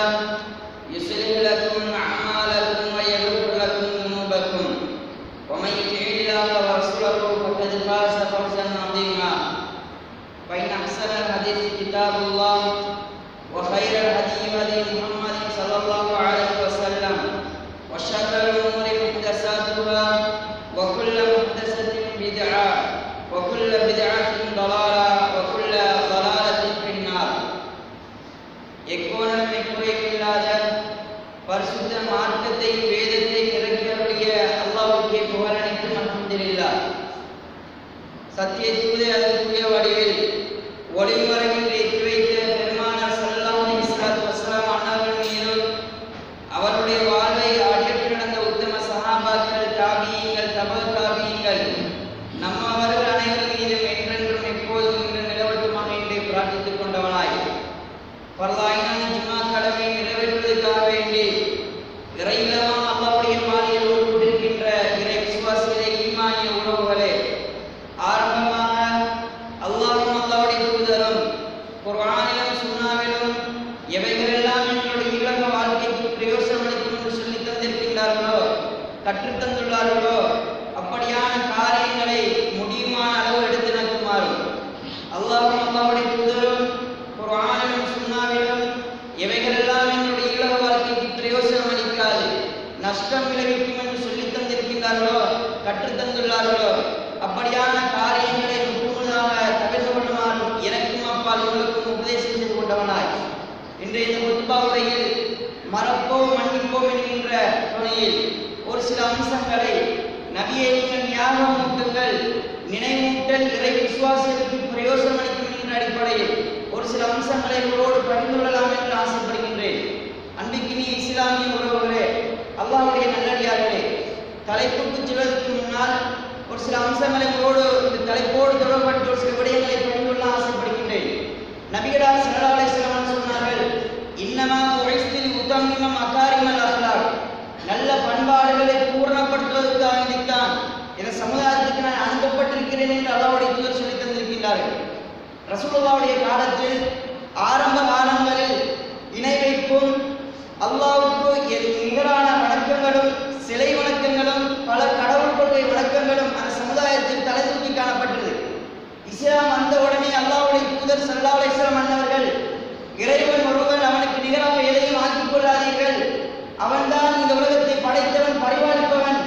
Krishna தலைப்புக்கு செல்வதற்கு முன்னால் ஒரு சில அம்சங்களை உங்களோடு இந்த தலைப்போடு தொடர்பட்டு ஒரு சில விடயங்களை பகிர்ந்து கொள்ள ஆசைப்படுகின்றேன். நபிகளார் ஸல்லல்லாஹு அலைஹி சொன்னார்கள் இன்னமா உழைத்தில் உத்தமிமம் அகாரிமல் அஹ்லாக். நல்ல பண்பாடுகளை பூர்ணப்படுத்துவதற்காக வேண்டித்தான் இந்த சமுதாயத்துக்கு நான் அனுப்பப்பட்டிருக்கிறேன் என்று அல்லாவுடைய தூதர் சொல்லி தந்திருக்கின்றார்கள். ரசூலுல்லாவுடைய காலத்தில் ஆரம்ப காலங்களில் இணை வைப்பும் அல்லாவுக்கு நிகரான வணக்கங்களும் சிலை வணக்கங்களும் பல கடவுள் கொள்கை வணக்கங்களும் அந்த சமுதாயத்தில் தலை தூக்கி காணப்பட்டது. இஸ்லாம் வந்த உடனே அல்லாவுடைய தூதர் சல்லா அலிஸ்லாம் அண்ணவர்கள் அன்னவர்கள் இறைவன் ஒருவன் அவனுக்கு நிகராக எதையும் ஆக்கிக் கொள்ளாதீர்கள். அவன்தான் இந்த உலகத்தை படைத்தவன் பரிபாலிப்பவன்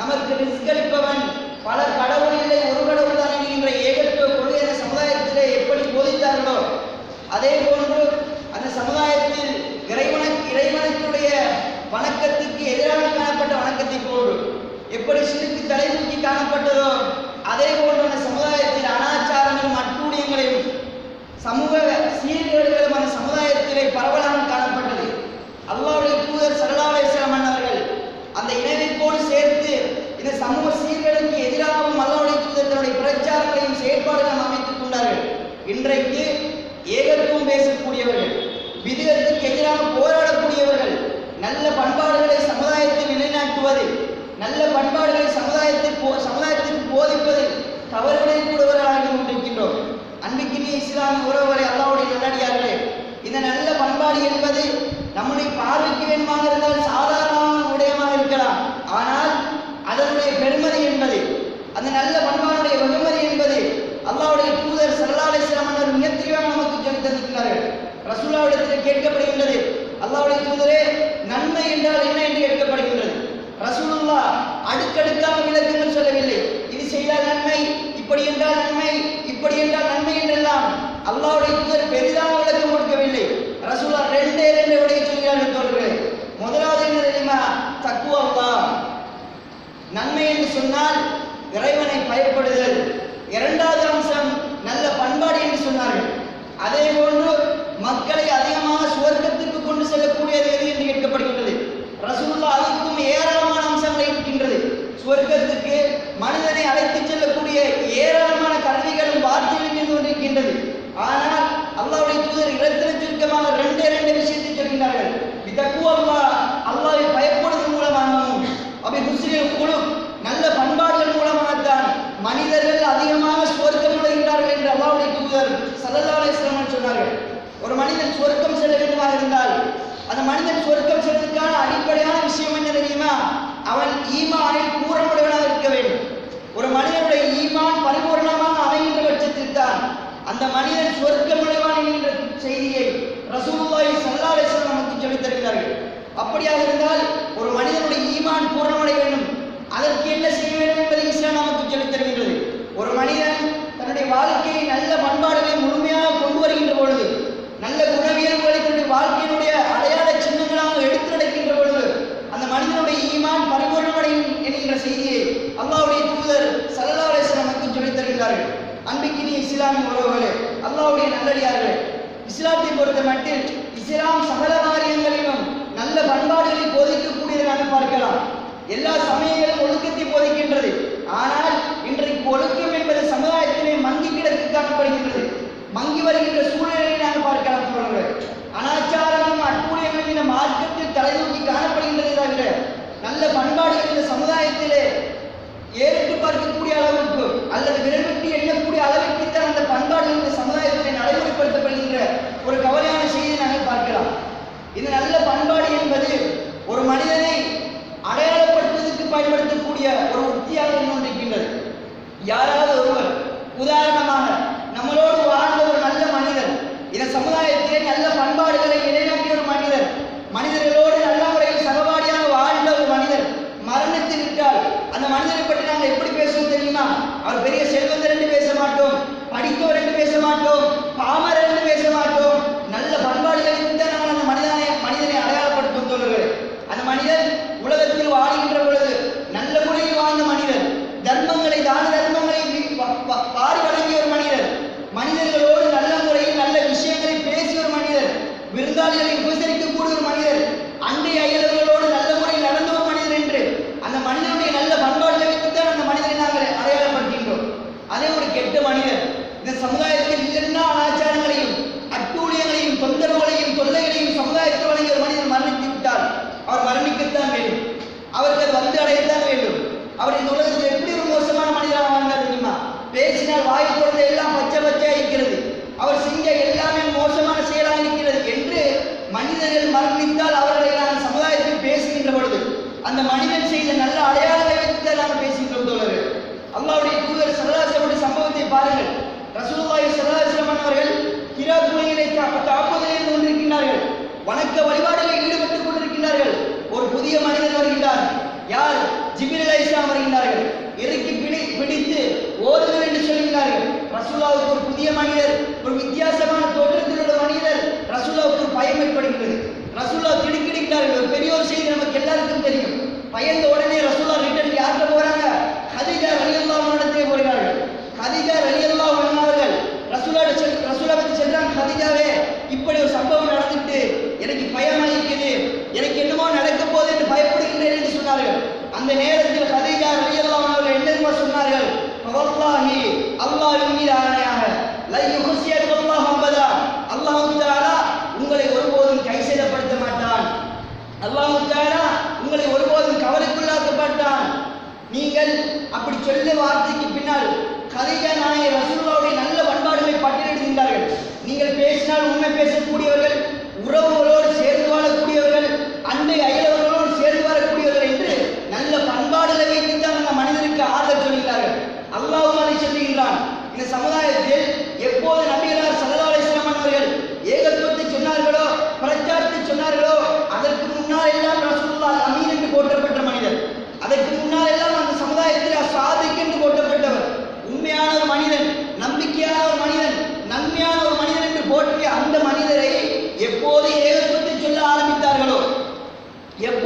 நமக்கு ரிஸ்களிப்பவன். பல கடவுள் இல்லை ஒரு கடவுள் தான் என்கின்ற ஏகத்துவ கொள்கை அந்த சமுதாயத்திலே எப்படி போதித்தார்களோ அதே போன்று அந்த சமுதாயத்தில் இறைவன இறைவனத்துடைய வணக்கத்துக்கு எதிராக காணப்பட்ட வணக்கத்தை போன்று எப்படி சிறுக்கு தலை தூக்கி காணப்பட்டதோ அதே போன்ற சமுதாயத்தில் அனாச்சாரங்களும் அட்டூழியங்களையும் சமூக சீர்கேடுகளும் அந்த சமுதாயத்திலே பரவலாக காணப்பட்டது. அல்லாவுடைய தூதர் ஸல்லல்லாஹு அலைஹி அந்த இணைவைப்போடு சேர்த்து இந்த சமூக சீர்கேடுக்கு எதிராகவும் அல்லாவுடைய தூதர் தன்னுடைய பிரச்சாரங்களையும் செயற்பாடுகளும் அமைத்துக் கொண்டார்கள். இன்றைக்கு ஏகத்துவம் பேசக்கூடியவர்கள் விதிகளுக்கு எதிராக போராடக்கூடியவர்கள் நல்ல பண்பாடுகளை சமுதாயத்தில் நிலைநாட்டுவது நல்ல பண்பாடுகளை சமுதாயத்தில் சமுதாயத்திற்கு போதிப்பதில் தவறுகளை கூடுவர்களாக கொண்டிருக்கின்றோம் அன்பிக்கினிய இஸ்லாமிய உறவுகளை அல்லாவுடைய நல்லடியார்களே இந்த நல்ல பண்பாடு என்பது நம்முடைய பார்வைக்கு வேண்டுமாக இருந்தால் சாதாரணமான விடயமாக இருக்கலாம். ஆனால் அதனுடைய பெருமதி என்பது அந்த நல்ல பண்பாடுடைய வெகுமதி என்பது அல்லாவுடைய தூதர் சல்லாலை சிரமணர் வஸல்லம் மிக தெளிவாக நமக்கு சொல்லித் தந்திருக்கிறார்கள் ரசூலாவிடத்தில் கேட்கப்படுகின்றது அல்லாவுடைய தூதரே நன்மை என்றால் என்ன என்று கேட்கப்படுகின்றது ரசூலுல்லா அடுக்கடுக்காக விளக்கங்கள் சொல்லவில்லை. இது செய்தால் நன்மை இப்படி என்றால் நன்மை இப்படி என்றால் நன்மை என்றெல்லாம் அல்லாவுடைய தூதர் பெரிதாக விளக்கம் கொடுக்கவில்லை. ரசூலா ரெண்டே ரெண்டு விடைய சொல்கிறார்கள் தோழர்களே. முதலாவது என்ன தெரியுமா? தக்குவா நன்மை என்று சொன்னால் இறைவனை பயப்படுதல். இரண்டாவது அம்சம் நல்ல பண்பாடு என்று சொன்னார்கள். அதே போல் மக்களை அதிகமாக சுவர்க்கத்திற்கு கொண்டு செல்லக்கூடியது எது என்று கேட்கப்படுகின்றது ரசூலுல்லாஹ் அதுக்கும் ஏராளமான அம்சங்கள் இருக்கின்றது சுவர்க்கத்துக்கு மனிதனை அழைத்துச் செல்லக்கூடிய ஏராளமான கருவிகளும் வார்த்தைகளும் இருந்து கொண்டிருக்கின்றது ஆனால் அல்லாஹ்வுடைய தூதர் இரத்தின சுருக்கமாக ரெண்டே ரெண்டு விஷயத்தை சொல்கின்றார்கள் இதற்கு அல்லாஹ் அல்லாஹ்வை பயப்படுவதன் மூலமாகவும் அவை முஸ்லிம் குழு நல்ல பண்பாடுகள் மூலமாகத்தான் மனிதர்கள் அதிகமாக சுவர்க்கம் நுழைகின்றார்கள் என்று அல்லாஹ்வுடைய தூதர் ஸல்லல்லாஹு அலைஹி வஸல்லம் சொன்னார்கள் ஒரு மனிதன் சுவர்க்கம் செல்ல வேண்டுமாக இருந்தால் அந்த மனிதன் சுவர்க்கம் செல்வதற்கான அடிப்படையான விஷயம் என்ன தெரியுமா? அவன் ஈமானில் பூரணமுடையவனாக இருக்க வேண்டும். ஒரு மனிதனுடைய ஈமான் பரிபூர்ணமாக அமைகின்ற பட்சத்தில் தான் அந்த மனிதன் சுவர்க்கம் நுழைவான் என்கின்ற செய்தியை ரசூலுல்லாஹி சல்லாலேஸ்வரர் நமக்கு சொல்லித் தருகிறார்கள். அப்படியாக இருந்தால் ஒரு மனிதனுடைய ஈமான் பூர்ணமடைய வேண்டும். அதற்கு என்ன செய்ய வேண்டும் என்பதை இஸ்லாம் நமக்கு சொல்லித் தருகின்றது. ஒரு மனிதன் தன்னுடைய வாழ்க்கையை நல்ல பண்பாடுகளை முழுமையாக கொண்டு வருகின்ற பொழுது நல்ல குணவியல்களை தன்னுடைய வாழ்க்கையினுடைய அடையாள சின்னங்களாக எடுத்து நடக்கின்ற பொழுது அந்த மனிதனுடைய ஈமான் பரிபூர்ணமடையும் என்கின்ற செய்தியை அல்லாவுடைய தூதர் ஸல்லல்லாஹு அலைஹி சொல்லித் தருகிறார்கள் அன்பிக்கினிய இஸ்லாமிய உறவுகளே அல்லாவுடைய நல்லடியார்களே இஸ்லாத்தை பொறுத்த மட்டில் இஸ்லாம் சகல காரியங்களிலும் நல்ல பண்பாடுகளை போதிக்கக்கூடியதாக பார்க்கலாம். எல்லா சமயங்களும் ஒழுக்கத்தை போதிக்கின்றது. ஆனால் இன்றைக்கு ஒழுக்கம் என்பது சமுதாயத்திலே மங்கி கிடக்கு காணப்படுகின்றது. மங்கி வருகின்ற சூழ்நிலையை நாம் பார்க்கலாம் தோழர்களே. அனாச்சாரமும் அட்டூழியமும் இந்த மார்க்கத்தில் தலைதூக்கி காணப்படுகின்றது தவிர நல்ல பண்பாடுகள் இந்த சமுதாயத்திலே ஏறிட்டு பார்க்கக்கூடிய அளவுக்கு அல்லது விரவிட்டு எண்ணக்கூடிய அளவிற்கு தான் அந்த பண்பாடுகள் இந்த சமுதாயத்திலே நடைமுறைப்படுத்தப்படுகின்ற ஒரு கவலையான செய்தியை நாங்கள் பார்க்கலாம் இந்த நல்ல பண்பாடு என்பது ஒரு மனிதனை அடையாளப்படுத்துவதற்கு பயன்படுத்தக்கூடிய ஒரு உத்தியாக இருந்து கொண்டிருக்கின்றது யாராவது ஒருவர் உதாரணமாக நம்மளோடு வாழ்ந்த ஒரு நல்ல மனிதர் இந்த சமுதாயத்திலே நல்ல பண்பாடுகளை நிலைநாட்டிய ஒரு மனிதர் மனிதர்களோடு நல்ல முறையில் சகவாடியாக வாழ்ந்த ஒரு மனிதர் மரணித்து விட்டால் அந்த மனிதரை பற்றி நாங்கள் எப்படி பேசுவோம் தெரியுமா அவர் பெரிய செல்வந்தர் என்று பேச மாட்டோம் படித்தவர் என்று பேச மாட்டோம் பாமரர் என்று பேச மாட்டோம் நல்ல பண்பாடுகளுக்கு தான் நாங்கள் அந்த மனிதனை மனிதனை அடையாளப்படுத்தும் தோழர்களே அந்த மனிதன் உலகத்தில் வாழ்கின்ற பொழுது நல்ல முறையில் வாழ்ந்த மனிதர் தர்மங்களை தான தர்மங்களை வி- வ- வ- வாரி வழங்கிய ஒரு மனிதர் மனிதர்களோடு நல்ல முறையில் நல்ல விஷயங்களை பேசிய ஒரு மனிதர் விருந்தாளிகளை உபசரிக்கக்கூடிய ஒரு மனிதர் அண்டை அயலவர்களோடு நல்ல முறையில் நடந்த ஒரு மனிதர் என்று அந்த மனிதனுடைய நல்ல பண்பாடுகளை வைத்துத்தான் அந்த மனிதரை நாங்கள் அடையாளப்படுத்துகின்றோம் அதே ஒரு கெட்ட மனிதர் இந்த சமுதாயத்தில் எல்லா அனாச்சாரங்களையும் அட்டூழியங்களையும் தொந்தரவுகளையும் தொல்லைகளையும் சமுதாயத்தில் வழங்கிய ஒரு மனிதர் மரணித்து விட்டால் அவர் மரணிக்கத்தான் வேண்டும் அவருக்கு தான் வேண்டும். அவர் இந்த உலகத்தில் எப்படி ஒரு மோசமான மனிதராக வாழ்ந்தார் தெரியுமா? பேசினால் வாய் திறந்த எல்லாம் பச்சை பச்சையா இருக்கிறது. அவர் செஞ்ச எல்லாமே மோசமான செயலாக இருக்கிறது என்று மனிதர்கள் மரணித்தால் அவர்களை நான் சமுதாயத்தில் பேசுகின்ற பொழுது அந்த மனிதன் செய்த நல்ல அடையாளங்களை வைத்து நாம் பேசுகின்றோம் தோழர்கள். அல்லாவுடைய தூதர் சல்லாசமுடைய சம்பவத்தை பாருங்கள். ரசூலுல்லாஹி ஸல்லல்லாஹு அவர்கள் கிரா குகையிலே தாக்குதலில் கொண்டிருக்கிறார்கள் வணக்க வழிபாடுகளில் ஈடுபட்டுக் கொண்டிருக்கிறார்கள் ஒரு புதிய மனிதன் வருகின்றார். யார்? ஜிபிர் அலைஹிஸ்ஸலாம் வருகின்றார்கள். இறுக்கி பிடி பிடித்து ஓதுங்கள் என்று சொல்கிறார்கள் ரசூலாவுக்கு ஒரு புதிய மனிதர் ஒரு வித்தியாசமான தோற்றத்தில் உள்ள மனிதர் ரசூலாவுக்கு ஒரு பயம் ஏற்படுகிறது ரசூலா திடுக்கிடுகிறார்கள் ஒரு பெரிய ஒரு செய்தி நமக்கு எல்லாருக்கும் தெரியும். பயந்த உடனே ரசூலா ரிட்டர்ன் யார்கிட்ட போறாங்க? ஹதீஜா ரலியல்லாஹு இடத்திலே போகிறார்கள். ஹதிஜா ரலியல்லாஹு அன்ஹா அவர்கள் ரசூலா செல் ரசூலா பற்றி சென்றாங்க ஹதிஜாவே இப்படி ஒரு சம்பவம் நடந்துட்டு எனக்கு பயம் அளிக்குது எனக்கு என்னமோ நடக்க போகுது என்று பயப்படுகின்றேன் என்று சொன்னார்கள் அந்த நேரத்தில் ஹதீஜா ரலியல்லாஹு அன்ஹா அவர்கள் என்ன தெரியுமா சொன்னார்கள் வல்லாஹி அல்லாஹ் மீது ஆணையாக லை யுஹ்சியக அல்லாஹ் அபதா அல்லாஹ் தஆலா உங்களை ஒருபோதும் கை செய்தப்படுத்த மாட்டான் அல்லாஹ் தஆலா உங்களை ஒருபோதும் கவலைக்குள்ளாக்க மாட்டான் நீங்கள் அப்படி சொல்ல வார்த்தைக்கு பின்னால் கதைஜா நாயகர் ரசூலுல்லாவுடைய நல்ல பண்பாடுகளை பட்டியலிடுகின்றார்கள். நீங்கள் பேசினால் உண்மை பேசக்கூடியவர்கள்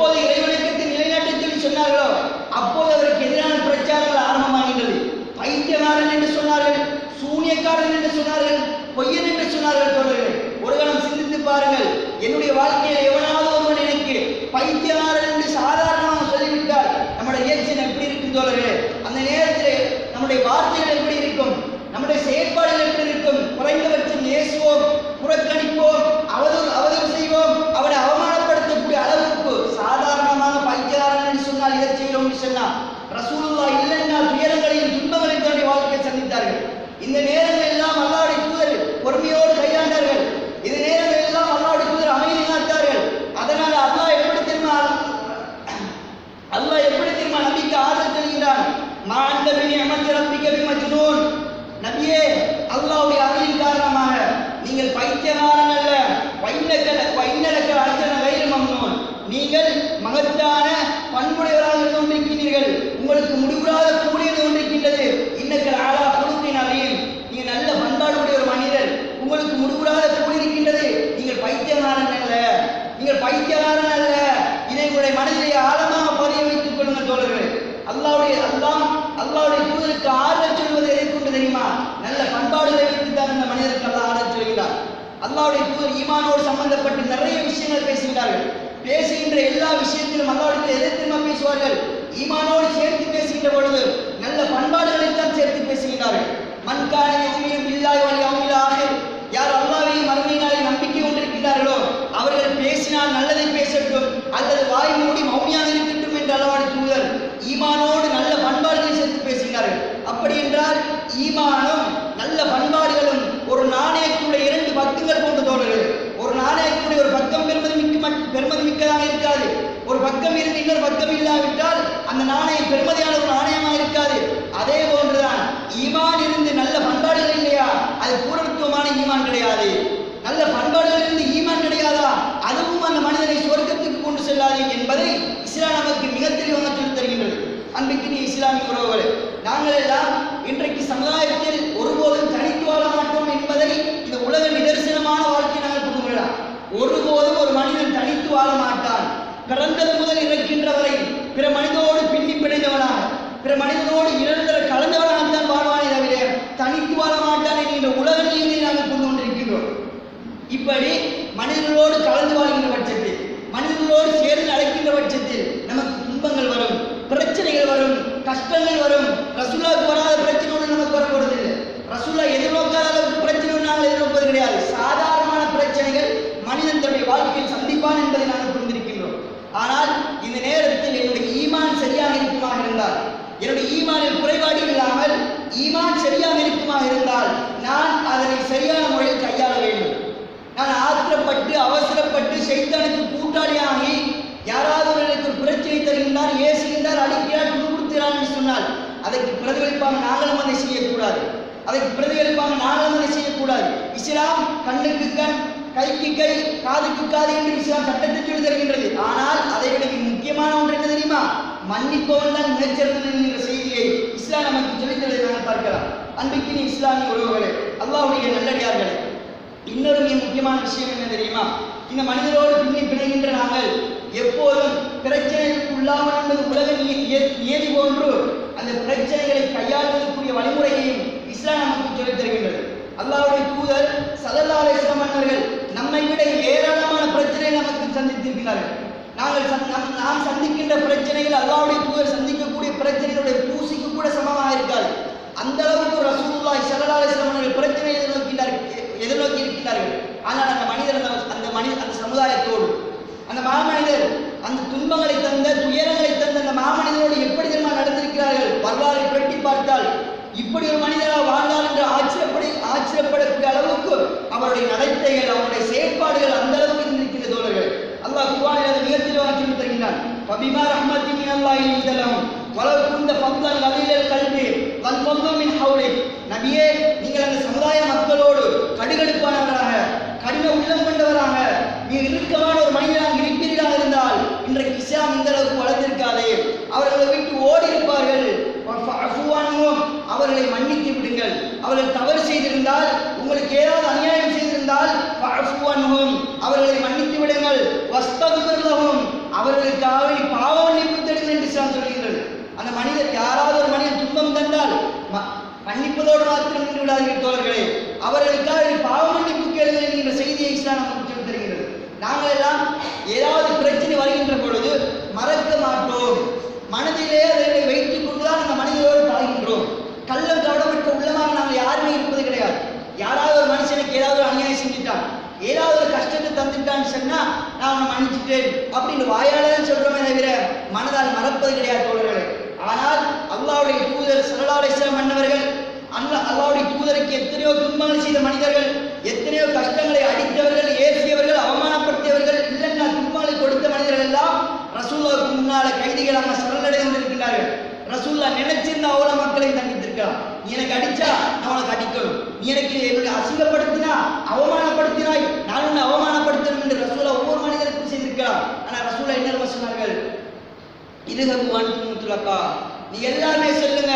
எப்போது இறைவணக்கத்தை நிலைநாட்ட சொல்லி சொன்னார்களோ? அப்போது அவருக்கு எதிரான பிரச்சாரங்கள் ஆரம்பமாகின்றது. பைத்தியகாரன் என்று சொன்னார்கள் சூனியக்காரன் என்று சொன்னார்கள் பொய்யன் என்று சொன்னார்கள் தோழர்கள் ஒரு கணம் சிந்தித்து பாருங்கள் என்னுடைய வாழ்க்கையில் எவனாவது ஒருவன் எனக்கு பைத்தியகாரன் என்று சாதாரணமாக சொல்லிவிட்டால் நம்முடைய ரியாக்ஷன் எப்படி இருக்கும் தோழர்களே? அந்த நேரத்தில் நம்முடைய வார்த்தைகள் எப்படி இருக்கும்? நம்முடைய செயற்பாடுகள் எப்படி இருக்கும்? குறைந்தபட்சம் ரசூலுல்லா இல்லைன்னா துயரங்களையும் துன்பங்களையும் தன்னுடைய வாழ்க்கையை சந்தித்தார்கள். இந்த நேரங்கள் எல்லாம் அல்லாவுடைய தூதர் பொறுமையோடு கையாண்டார்கள். இந்த நேரங்கள் எல்லாம் அல்லாவுடைய தூதர் அமைதி காத்தார்கள். அதனால் அல்லாஹ் எப்படி தெரியுமா? அல்லாஹ் எப்படி தெரியுமா நம்பிக்கை ஆதரவு சொல்கிறான் மாண்ட பின் அமர்ந்த நம்பிக்கை மஜ்னூன். நபியே அல்லாவுடைய அருளின் காரணமாக நீங்கள் பைத்தியக்காரன் அல்ல. வைநக்கல வைநலக்கல் அர்ச்சன வயிறு மம்னூன். நீங்கள் மகத்தான பண்புடையவராக இருந்து கொண்டிருக்கிறீர்கள் உங்களுக்கு முடிவுறாத கூலி இருந்து கொண்டிருக்கின்றது இன்னக்கல் ஆளா குழுப்பின் அறியும் நீங்க நல்ல பண்பாடுடைய ஒரு மனிதர் உங்களுக்கு முடிவுறாத கூலி இருக்கின்றது நீங்கள் பைத்தியக்காரன் அல்ல நீங்கள் பைத்தியக்காரன் அல்ல இதை உங்களுடைய மனதிலே ஆழமாக பதிய வைத்துக் கொள்ளுங்கள் தோழர்களே அல்லாவுடைய அல்லாம் அல்லாவுடைய தூதருக்கு ஆறுதல் சொல்வது எதை கொண்டு தெரியுமா நல்ல பண்பாடுகளை வைத்து தான் இந்த மனிதருக்கு அல்லாஹ் ஆறுதல் சொல்கிறார் அல்லாவுடைய ஈமானோடு சம்பந்தப்பட்டு நிறைய விஷயங்கள் பேசுகிறார்கள். பேசுகின்ற எல்லா விஷயத்திலும் அல்லாவுடைய எதை திரும்ப பேசுவார்கள்? ஈமானோடு சேர்த்து பேசுகின்ற பொழுது நல்ல பண்பாடுகளை தான் சேர்த்து பேசுகிறார்கள் மண்காணி உண்மையும் இல்லாய் வழி அவங்களாக யார் அல்லாவையும் மறுமையினாலே நம்பிக்கை கொண்டிருக்கிறார்களோ அவர்கள் பேசினால் நல்லதை பேசட்டும் அல்லது வாய் மூடி மௌனியாக இருக்கட்டும் என்று அல்லாவுடைய தூதர் ஈமானோடு நல்ல பண்பாடுகளை சேர்த்து பேசுகிறார்கள் அப்படி என்றால் ஈமானும் நல்ல பண்பாடுகளும் ஒரு நாணயத்துடைய இரண்டு பக்கங்கள் கொண்டு தோன்றுகிறது ஒரு நாணயத்துடைய ஒரு பக்கம் பெருமதி மிக்க மட்- பெருமதி மிக்கதாக இருக்காது. ஒரு பக்கம் இருந்து இன்னொரு பக்கம் இல்லாவிட்டால் அந்த நாணயம் பெருமதியான ஒரு நாணயமாக இருக்காது. அதே போன்றுதான் ஈமான் இருந்து நல்ல பண்பாடுகள் இல்லையா? அது பூரணத்துவமான ஈமான் கிடையாது. நல்ல பண்பாடுகள் இருந்து ஈமான் கிடையாதா? அதுவும் அந்த மனிதனை சொர்க்கத்துக்கு கொண்டு செல்லாது என்பதை இஸ்லாம் நமக்கு மிக தெளிவாக சொல்லித் தருகின்றது. அன்பிற்கினிய இஸ்லாமிய உறவுகளே நாங்கள் எல்லாம் இன்றைக்கு சமுதாயத்தில் ஒருபோதும் தனித்து வாழ மாட்டோம் என்பதை இந்த உலக நிதர்சனமான வாழ்க்கையை நாங்கள் புரிந்து கொள்ளலாம் ஒருபோதும் ஒரு மனிதன் தனித்து வாழ மாட்டான் பிறந்தது முதல் இறக்கின்ற வரை பிற மனிதனோடு பின்னி பிணைந்தவனாக பிற மனிதனோடு இழந்த கலந்தவனாக தான் வாழ்வானே தவிர தனித்து வாழ மாட்டான் என்கின்ற உலக நிலையை நாங்கள் கொண்டு கொண்டிருக்கின்றோம் இப்படி மனிதர்களோடு கலந்து வாழ்கின்ற பட்சத்தில் மனிதர்களோடு சேர்ந்து அழைக்கின்ற பட்சத்தில் நமக்கு துன்பங்கள் வரும் பிரச்சனைகள் வரும் கஷ்டங்கள் வரும். ரசூலாவுக்கு வராத பிரச்சனை ஒன்று நமக்கு வரப்போறதில்லை ரசூலா எதிர்நோக்காத அளவுக்கு பிரச்சனை நாங்கள் எதிர்நோப்பது கிடையாது. சாதாரணமான பிரச்சனைகள் மனிதன் தன்னுடைய வாழ்க்கையில் சந்திப்பான் என்பதை நாங்கள் புரிந்திருக்கின்றோம். ஆனால் இந்த நேரத்தில் என்னுடைய ஈமான் சரியாக இருக்குமாக இருந்தால் என்னுடைய ஈமானில் குறைபாடு இல்லாமல் ஈமான் சரியாக இருக்குமாக இருந்தால் நான் அதனை சரியான முறையில் கையாள வேண்டும். நான் ஆத்திரப்பட்டு அவசரப்பட்டு செய்தனுக்கு கூட்டாளியாகி யாராவது ஒருவருக்கு ஒரு பிரச்சனை தருகின்றார் ஏசுகின்றார் அடிக்கிறார் துன்புறுத்துகிறார் என்று சொன்னால் அதற்கு பிரதிபலிப்பாக நாங்களும் அதை செய்யக்கூடாது. அதற்கு பிரதிபலிப்பாக நாங்களும் அதை செய்யக்கூடாது. இஸ்லாம் கண்ணுக்கு கண் கைக்கு கை காதுக்கு காது என்று இஸ்லாம் சட்டத்தை சொல்லி தருகின்றது. ஆனால் அதை விட முக்கியமான ஒன்று என்ன தெரியுமா? மன்னிப்பவன் தான் மிகச்சிறந்தது என்கிற செய்தியை இஸ்லாம் நமக்கு சொல்லித் தருவதை நாங்கள் பார்க்கலாம். அன்பிக்கினி இஸ்லாமிய உறவுகளே அல்லாவுடைய நல்லடியார்களே இன்னொரு மிக முக்கியமான விஷயம் என்ன தெரியுமா? இந்த மனிதரோடு பின்னி பிணைகின்ற நாங்கள் எப்போதும் பிரச்சனைகளுக்கு உள்ளாமல் என்பது உலக ஏதி போன்று அந்த பிரச்சனைகளை கையாளுவதற்குரிய வழிமுறையையும் இஸ்லாம் நமக்கு சொல்லித் தருகின்றது. அல்லாவுடைய தூதர் சல்லல்லாஹு மன்னர்கள் நம்மை விட ஏராளமான பிரச்சனை நமக்கு சந்தித்திருக்கிறார்கள். நாங்கள் சந்- நம்- நாம் சந்திக்கின்ற பிரச்சனைகள் அல்லாவுடைய தூதர் சந்திக்கக்கூடிய பிரச்சனைகளுடைய தூசிக்கு கூட சமமாக இருக்காது. அந்த அளவுக்கு ரசூலுல்லாஹி ஸல்லல்லாஹு அலைஹி பிரச்சனை அவர்கள் பிரச்சனையை எதிர்நோக்கி இருக்கிறார்கள் ஆனால் அந்த மனிதர் அந்த- அந்த மனித அந்த சமுதாயத்தோடு அந்த மாமனிதர் அந்த துன்பங்களை தந்த தந்த அந்த மாமனிதரோடு எப்படி தெரியுமா நடந்திருக்கிறார்கள் வரலாறை புரட்டி பார்த்தால் இப்படி ஒரு மனிதரா வாழ்ந்தார் என்று ஆச்சரியப்படி ஆச்சரியப்படக்கூடிய அளவுக்கு அவருடைய நடத்தைகள் அவருடைய செயற்பாடுகள் அந்த அளவுக்கு இருந்திருக்கிற தோழர்கள். அல்லாஹ் குவானில் அதை உயர்த்தில் வாங்கி தருகிறான் பபிமா ரஹ்மத்தி மின் அல்லாஹ் இதெல்லாம் வளர்க்குந்த பந்தன் கதையில் கல்வி வன் பந்தம் மின் ஹவுலே நபியே நீங்கள் அந்த சமுதாய மக்களோடு கடுகடுப்பானவராக கடின உள்ளம் கொண்டவராக நீ இறுக்கமான ஒரு மனிதனாக இருப்பீர்களாக இருந்தால் இன்றைக்கு இஸ்லாம் இந்த அளவுக்கு வளர்ந்திருக்காதே. அவர்களை விட்டு ஓடி இருப்பார்கள் அவர்களை மன்னித்து விடுங்கள். அவர்கள் தவறு செய்திருந்தால் அவர்களை மன்னித்து விடுங்கள். வஸ்தக்ஃபிர் அவர்களுக்காக பாவ மன்னிப்பு தேடுங்கள் என்று இஸ்லாம் சொல்கிறது அந்த மனிதர் யாராவது ஒரு மனிதன் துன்பம் தந்தால் ம- மன்னிப்பதோடு மாத்திரம் நின்று விடாதீர்கள் தோழர்களே. அவர்களுக்காக பாவ மன்னிப்பு கேளுங்கள் என்கிற செய்தியை இஸ்லாம் நமக்கு சொல்லி தருகிறது நாங்கள் எல்லாம் ஏதாவது பிரச்சனை வருகின்ற பொழுது மறக்க மாட்டோம். மனதிலே அதை வைத்துக் கொண்டுதான் அந்த மனிதரோடு பழகின்றோம் கள்ளம் கவனமற்ற உள்ளமாக நாங்கள் யாருமே இருப்பது கிடையாது. யாராவது ஒரு மனுஷனுக்கு ஏதாவது ஒரு அநியாயம் செஞ்சுட்டான் ஏதாவது ஒரு கஷ்டத்தை தந்துட்டான்னு சொன்னா நான் அவனை மன்னிச்சுட்டேன் அப்படின்னு வாயால தான் சொல்றோமே தவிர மனதால் மறப்பது கிடையாது தோழர்களே. ஆனால் அல்லாவுடைய தூதர் ஸல்லல்லாஹு அலைஹி மன்னவர்கள் அல்ல அல்லாவுடைய தூதருக்கு எத்தனையோ துன்பங்கள் செய்த மனிதர்கள் எத்தனையோ கஷ்டங்களை அடித்தவர்கள் ஏசியவர்கள் அவமானப்படுத்தியவர்கள் இல்லைன்னா துன்பங்களை கொடுத்த மனிதர்கள் எல்லாம் ரசூல்லாவுக்கு முன்னால கைதிகளாக சரணடைந்து கொண்டிருக்கிறார்கள் ரசூல்லா நினைச்சிருந்த அவ்வளோ மக்களையும் தண்டித்திருக்கலாம். நீ எனக்கு அடிச்சா நான் உனக்கு அடிக்கணும் நீ எனக்கு என்னை அசிங்கப்படுத்தினா அவமானப்படுத்தினாய் நான் உன்னை அவமானப்படுத்தணும் என்று ரசூலா ஒவ்வொரு மனிதருக்கும் செய்திருக்கலாம். ஆனா ரசூலா என்ன சொன்னார்கள்? இதுகபு வான்முத்துலக்கா நீ எல்லாருமே சொல்லுங்க.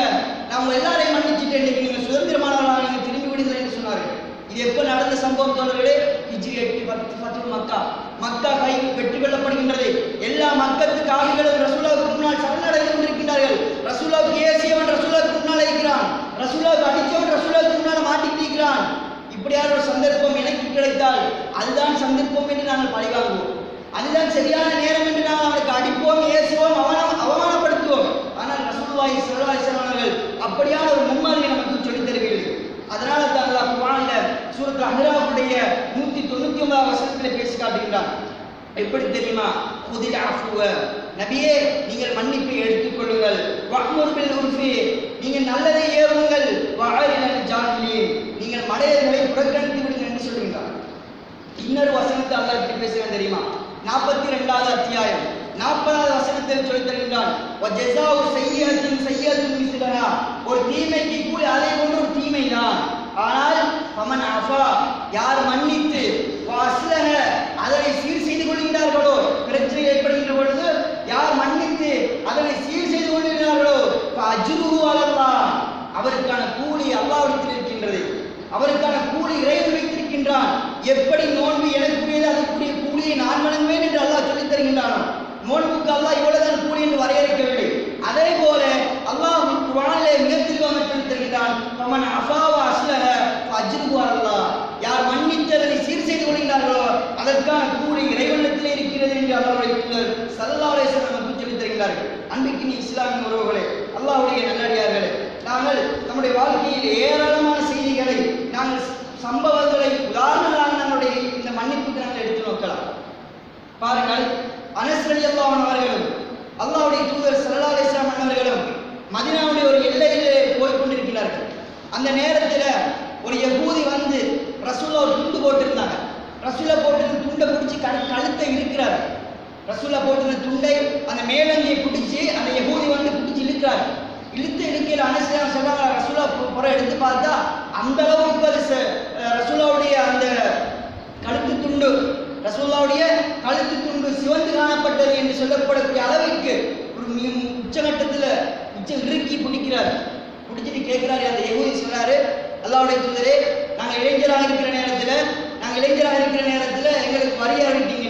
நான் உங்க எல்லாரையும் மன்னிச்சுட்டேன் நீங்க சுதந்திரமானவர்களாக நீங்க திரும்பி விடுங்கள் என்று சொன்னார்கள். இது எப்ப நடந்த சம்பவம் தோழர்களே? ஹிஜ்ரி எட்டு பத்து பத்து மக்கா. மக்கா கை வெற்றி கொள்ளப்படுகின்றது எல்லா மக்கத்து காவிகளும் ரசூலாவுக்கு முன்னால் சரணடைந்து கொண்டிருக்கிறார்கள் ரசூலாவுக்கு ஏசியவன் ரசூலாவுக்கு முன்னால் இருக்கிறான். ரசூலாவுக்கு அடித்தவன் ரசூலாவுக்கு முன்னால் மாட்டிக்கிட்டிருக்கிறான் இப்படியான ஒரு சந்தர்ப்பம் எனக்கு கிடைத்தால் அதுதான் சந்தர்ப்பம் என்று நாங்கள் பழிவாங்குவோம். அதுதான் சரியான நேரம் என்று நாங்கள் அவனுக்கு அடிப்போம் ஏசுவோம் அவனம் அவமானப்படுத்துவோம். ஆனால் ரசூலுல்லாஹி ஸல்லல்லாஹு அலைஹி அப்படியான ஒரு முன்மாதிரி நமக்கு சொல்லித் தருகிறது அதனால தான் அல்லாஹ் குர்ஆன்ல சூரத் அஹ்ராஃபுடைய 199 வசனத்திலே பேசி காட்டுகிறான் எப்படி தெரியுமா? புதிய அஃபுவ. நபியே நீங்கள் மன்னிப்பு எடுத்துக்கொள்ளுங்கள் கொள்ளுங்கள். பில் உர்ஃபி நீங்கள் நல்லதை ஏவுங்கள். வஅரில் ஜாஹிலீன் நீங்கள் மடையர்களை புறக்கணித்து விடுங்கள் என்று சொல்லுகிறார் இன்னொரு வசனத்தை அல்லாஹ் எப்படி பேசுவேன் தெரியுமா? நாற்பத்தி ரெண்டாவது அத்தியாயம். நாற்பதாவது வசனத்தில் சொல்லி தருகின்றான் "வஜஸாஉ செய்யத்தின் செய்யத்தின் மிஸ்லஹா." ஒரு தீமைக்கு கூட அதை போன்ற ஒரு தீமை தான். ஆனால் பமன் அஃபா. யார் மன்னித்து வாஸ்லஹ அதனை சீர் செய்து கொள்கிறார்களோ பிரச்சனை ஏற்படுகின்ற பொழுது யார் மன்னித்து அதனை சீர் செய்து கொள்கிறார்களோ அஜ்ருஹு அலல்லாஹ் அவருக்கான கூலி அல்லாஹ்விடத்தில் இருக்கின்றது அவருக்கான கூலி இறைவன் வைத்திருக்கின்றான் எப்படி நோன்பு எனக்குரியது அதுக்குரிய கூலியை நான் வழங்குவேன் என்று அல்லாஹ் சொல்லித் தருகின்றானோ நோன்புக்கு அல்லாஹ் இவ்வளவுதான் கூலி என்று வரையறுக்கவில்லை அதே போல அல்லாஹ் குர்ஆனிலே மிக தெளிவாக சொல்லித் தருகின்றான் ஃபமன் அஃபாவ அஸ்லஹ ஃபஅஜ்ருஹு அலல்லாஹ் யார் மன்னித்து அதனை சீர் செய்து கொள்கிறார்களோ அதற்கான கூலி இறைவனிடத்திலே இருக்கிறது என்று அல்லாஹ்வுடைய தூதர் ஸல்லல்லாஹு அலைஹி வஸல்லம் நமக்கு சொல்லித் தருகிறார்கள் அன்பிற்கு நீ இஸ்லாமிய உறவுகளே அல்லாஹ்வுடைய நல்லடியார்களே நாங்கள் நம்முடைய வாழ்க்கையில் ஏராளமான செய்திகளை நாங்கள் சம்பவங்களை உதாரணங்களாக நம்முடைய இந்த மன்னிப்புக்கு நாங்கள் எடுத்து நோக்கலாம் பாருங்கள் அனஸ் ரலியல்லாஹு அன்ஹு அவர்களும் அல்லாஹ்வுடைய தூதர் ஸல்லல்லாஹு அலைஹி வஸல்லம் அவர்களும் மதீனாவுடைய ஒரு எல்லையிலே போய் கொண்டிருக்கிறார்கள் அந்த நேரத்தில் ஒரு யகூதி வந்து ரசூலா ஒரு துண்டு போட்டிருந்தாங்க ரசூலா போட்டிருந்த துண்டை பிடிச்சி கழு கழுத்தை இழுக்கிறார் ரசூலா போட்டிருந்த துண்டை அந்த மேலங்கியை பிடிச்சி அந்த யகூதி வந்து பிடிச்சி இழுக்கிறார். இழுத்து இழுக்கையில் அனுசரியாக சொல்றாங்க ரசூலா புறம் எடுத்து பார்த்தா அந்த அளவுக்கு அது ச- ரசூலாவுடைய அந்த கழுத்து துண்டு ரசூல்லாவுடைய கழுத்து துண்டு சிவந்து காணப்பட்டது என்று சொல்லப்படக்கூடிய அளவிற்கு ஒரு மிக உச்சகட்டத்தில் உச்சம் இறுக்கி பிடிக்கிறார். பிடிச்சிட்டு கேட்கிறாரு அந்த யகூதி சொல்றாரு அல்லாவுடைய தூதரே நாங்கள் இளைஞராக இருக்கிற நேரத்தில் நாங்கள் இளைஞராக இருக்கிற நேரத்தில் எங்களுக்கு வரியா இருக்கீங்க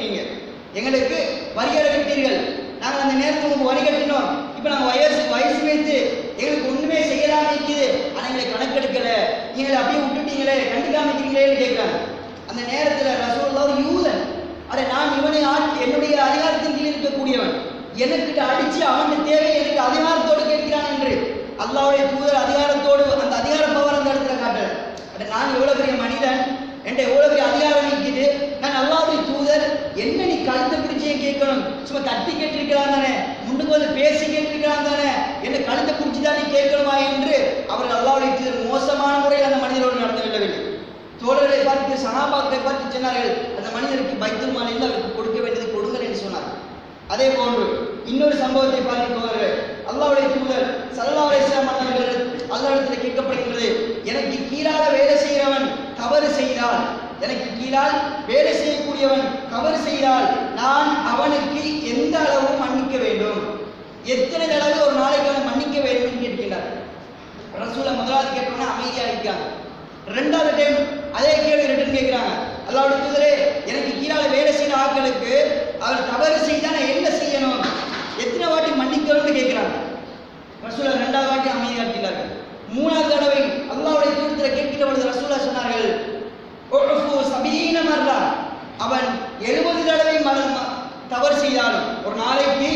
எங்களுக்கு வரி அறிவித்தீர்கள் நாங்கள் அந்த நேரத்தில் உங்களுக்கு வரி கட்டினோம். இப்போ நாங்கள் வயசு வயசு வைத்து எங்களுக்கு ஒன்றுமே செய்யலாம இருக்குது. ஆனால் எங்களை கணக்கெடுக்கல. நீங்களை அப்படியே விட்டுட்டீங்களே கண்டுக்காமிக்கிறீங்களேன்னு கேட்குறாங்க. அந்த நேரத்தில் ரசூல்லா ஒரு யூதன். அட நான் இவனை ஆட்சி என்னுடைய அதிகாரத்தின் கீழ் இருக்கக்கூடியவன். எனக்கிட்ட அடிச்சு அவனுக்கு தேவை எனக்கு அதிகாரத்தோடு கேட்கிறான் என்று. அல்லாவுடைய தூதர் அதிகாரத்தோடு அந்த அதிகார பவர் அந்த இடத்துல காட்டுறேன் அட நான் எவ்வளவு பெரிய மனிதன். என்கிட்ட எவ்வளவு அதிகாரம் இருக்குது நான் அல்லாவுடைய தூதர். என்ன நீ கழுத்தை பிடிச்சே கேட்கணும்? சும்மா தட்டி கேட்டிருக்கலாம் தானே. முன்னுக்கு வந்து பேசி கேட்டிருக்கலாம் தானே. என்ன கழுத்தை பிடிச்சி தான் நீ கேட்கணுமா என்று அவர் அல்லாவுடைய தூதர் மோசமான முறையில் அந்த மனிதரோடு நடந்து கொள்ளவில்லை. தோழர்களை பார்த்து சகாபாக்களை பார்த்து சொன்னார்கள் அந்த மனிதருக்கு பைத்துல் மாலில் அவருக்கு கொடுக்க வேண்டியது கொடுங்கள் என்று சொன்னார் அதே போன்று இன்னொரு சம்பவத்தை பார்த்து அல்லாவுடைய தூதர் சல்லா அலிஸ்லாம் வஸல்லம் அவர்கள் கேட்கப்படுகின்றது கேட்கப்படுகிறது எனக்கு கீழாக வேலை செய்கிறவன் தவறு செய்தால் எனக்கு கீழால் வேலை செய்யக்கூடியவன் தவறு செய்தால் நான் அவனுக்கு எந்த அளவு மன்னிக்க வேண்டும்? எத்தனை தடவை ஒரு நாளைக்கு அவன் மன்னிக்க வேண்டும் கேட்கிறார் ரசூலை முதலாவது கேட்டோன்னே அமைதியாக இருக்காங்க. ரெண்டாவது டைம் அதே கேள்வி ரிட்டன் கேட்குறாங்க. அல்லாவுடைய தூதரே எனக்கு கீழால வேலை செய்யற ஆட்களுக்கு அவர் தவறு செய்தால் நான் என்ன செய்யணும்? எத்தனை வாட்டி மன்னிக்கணும்னு கேட்குறாங்க. ரசூலை ரெண்டாவது வாட்டி அமைதியாக இருக்கிறார்கள் மூணாவது தடவை அல்லாவுடைய தூரத்தில் கேட்கிற பொழுது ரசூலா சொன்னார்கள் சபீன மர்றா அவன் எழுபது தடவை மரம் தவறு செய்தாலும் ஒரு நாளைக்கு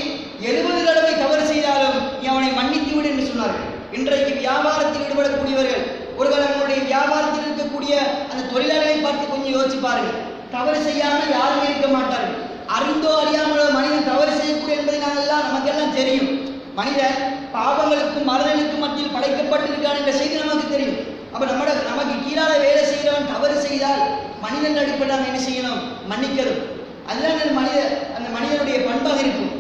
எழுபது தடவை தவறு செய்தாலும் நீ அவனை மன்னித்து விடு என்று சொன்னார்கள். இன்றைக்கு வியாபாரத்தில் ஈடுபடக்கூடியவர்கள் ஒருவர் அவனுடைய வியாபாரத்தில் இருக்கக்கூடிய அந்த தொழிலாளர்களை பார்த்து கொஞ்சம் யோசிச்சு தவறு செய்யாமல் யாரும் இருக்க மாட்டார்கள். அறிந்தோ அறியாமலோ மனிதன் தவறு செய்யக்கூடிய என்பதை நாங்கள் எல்லாம் நமக்கெல்லாம் தெரியும். மனிதன் பாவங்களுக்கும் மரணனுக்கும் மத்தியில் படைக்கப்பட்டிருக்கான் என்ற செய்தி நமக்கு தெரியும். அப்ப நம்மட நமக்கு கீழால வேலை செய்கிறவன் தவறு செய்தால் மனிதன் அடிப்படை நாம என்ன செய்யணும்? மன்னிக்கணும். அதுதான் மனித அந்த மனிதனுடைய பண்பாக இருக்கும்.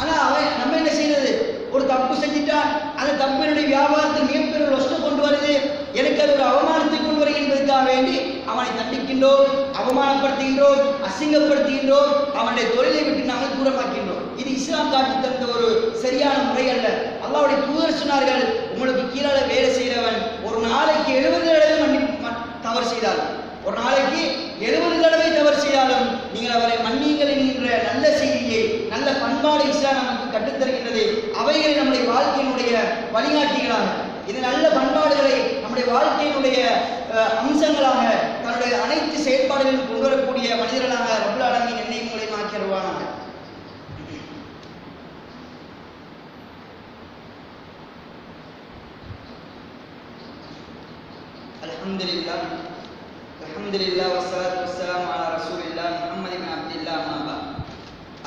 ஆனா அவன் நம்ம என்ன செய்யறது? ஒரு தப்பு செஞ்சுட்டான் அந்த தப்பு என்னுடைய வியாபாரத்தில் மிகப்பெரிய நஷ்டம் கொண்டு வருது. எனக்கு அது ஒரு அவமானத்தை கொண்டு வருகிறது என்பதற்காக வேண்டி அவனை தண்டிக்கின்றோம் அவமானப்படுத்துகின்றோம் அசிங்கப்படுத்துகின்றோம் அவனுடைய தொழிலை விட்டு நாங்கள் தூரமாக்கின்றோம். இது இஸ்லாம் காட்டி தந்த ஒரு சரியான முறை அல்ல. அல்லாவுடைய தூதர் சொன்னார்கள் உங்களுக்கு கீழே வேலை செய்கிறவன் ஒரு நாளைக்கு எழுபது தடவை மன்னி தவறு செய்தால். ஒரு நாளைக்கு எழுபது தடவை தவறு செய்தாலும் நீங்கள் அவரை மன்னியுங்கள் என்கின்ற நல்ல செய்தியை நல்ல பண்பாடு இஸ்லாம் நமக்கு கற்றுத்தருகின்றது அவைகள் நம்முடைய வாழ்க்கையினுடைய வழிகாட்டிகளாக இது நல்ல பண்பாடுகளை நம்முடைய வாழ்க்கையினுடைய அம்சங்களாக தன்னுடைய அனைத்து செயல்பாடுகளிலும் கொண்டு வரக்கூடிய மனிதர்களாக ரபுல் அடங்கி என்னை மூலியமாக ஆக்கிடுவானாக الحمد لله الحمد لله والصلاة والسلام على رسول الله محمد بن عبد الله أما بعد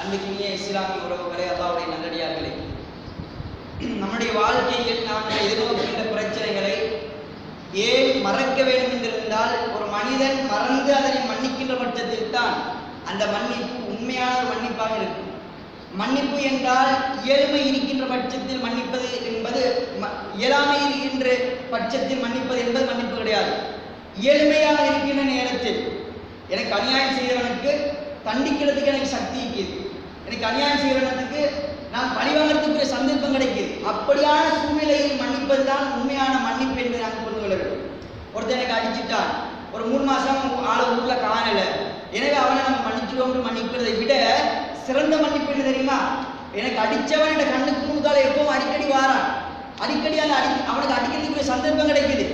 அன்பிற்கினிய இஸ்லாமிய உறவுகளே அல்லாவுடைய நல்லடியார்களே நம்முடைய வாழ்க்கையில் நாம் எதிர்நோக்கின்ற பிரச்சனைகளை ஏன் மறக்க வேண்டும் என்றிருந்தால் ஒரு மனிதன் மறந்து அதனை மன்னிக்கின்ற பட்சத்தில் தான் அந்த மன்னிப்பு உண்மையான ஒரு மன்னிப்பாக இருக்கும் மன்னிப்பு என்றால் இயல்மை இருக்கின்ற பட்சத்தில் மன்னிப்பது என்பது ம- இயலாமை இருக்கின்ற பட்சத்தில் மன்னிப்பது என்பது மன்னிப்பு கிடையாது. இயல்மையாக இருக்கின்ற நேரத்தில் எனக்கு அநியாயம் செய்தவனுக்கு தண்டிக்கிறதுக்கு எனக்கு சக்தி இருக்குது எனக்கு அநியாயம் செய்கிறவனுக்கு நான் பழிவாங்கிறதுக்குரிய சந்தர்ப்பம் கிடைக்குது அப்படியான சூழ்நிலையில் மன்னிப்பது தான் உண்மையான மன்னிப்பு என்பதை நாங்கள் புரிந்து கொள்ள வேண்டும். ஒருத்தன் எனக்கு அடிச்சுட்டான். ஒரு மூணு மாசம் ஆளை ஊர்ல காணல. எனவே அவனை நம்ம மன்னிச்சிடுவோம் மன்னிக்கிறதை விட சிறந்த மன்னிப்பு என்ன தெரியுமா? எனக்கு அடித்தவன் என் கண்ணுக்கு முன்கால எப்பவும் அடிக்கடி வாரான். அடிக்கடி அந்த அடி அவனுக்கு அடிக்கிறதுக்குரிய சந்தர்ப்பம் கிடைக்குது.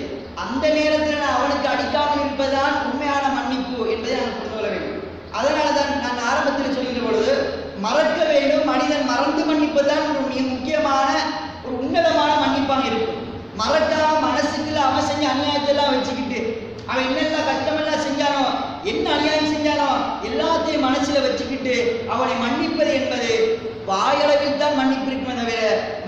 அந்த நேரத்தில் நான் அவனுக்கு அடிக்காமல் இருப்பதுதான் உண்மையான மன்னிப்பு என்பதை நான் புரிந்து கொள்ள வேண்டும். அதனால தான் நான் ஆரம்பத்தில் சொல்கின்ற பொழுது மறக்க வேண்டும் மனிதன் மறந்து மன்னிப்பதுதான் ஒரு மிக முக்கியமான ஒரு உன்னதமான மன்னிப்பாக இருக்கும். மறக்காம மனசுக்குள்ள அவன் செஞ்ச அநியாயத்தெல்லாம் வச்சுக்கிட்டு அவன் என்னெல்லாம் கஷ்டமெல்லாம் செஞ்சானோ என்ன அநியாயம் செஞ்சாலும் எல்லாத்தையும் மனசுல வச்சுக்கிட்டு அவனை மன்னிப்பது என்பது வாயளவில் தான் மன்னிப்பு இருக்குமே தவிர